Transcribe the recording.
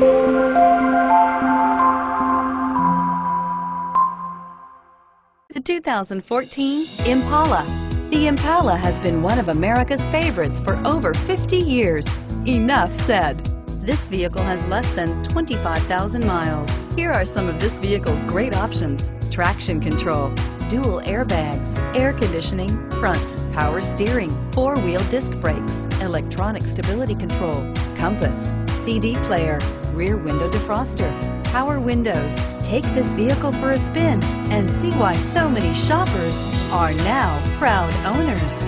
The 2014 Impala. The Impala has been one of America's favorites for over 50 years. Enough said. This vehicle has less than 25,000 miles. Here are some of this vehicle's great options. Traction control, dual airbags, air conditioning, front, power steering, four-wheel disc brakes, electronic stability control, compass, CD player, rear window defroster, power windows. Take this vehicle for a spin and see why so many shoppers are now proud owners.